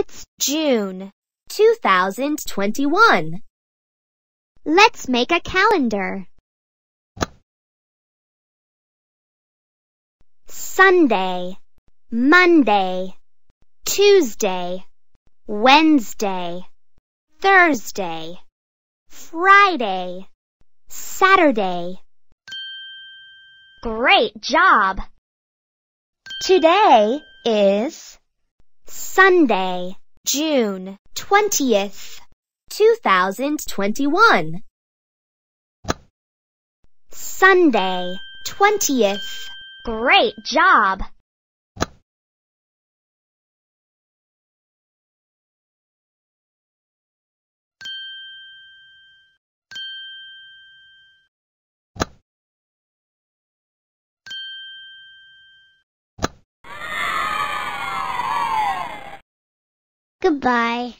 It's June 2021. Let's make a calendar. Sunday, Monday, Tuesday, Wednesday, Thursday, Friday, Saturday. Great job! Today is Sunday, June 20th, 2021. Sunday, 20th. Great job! Goodbye.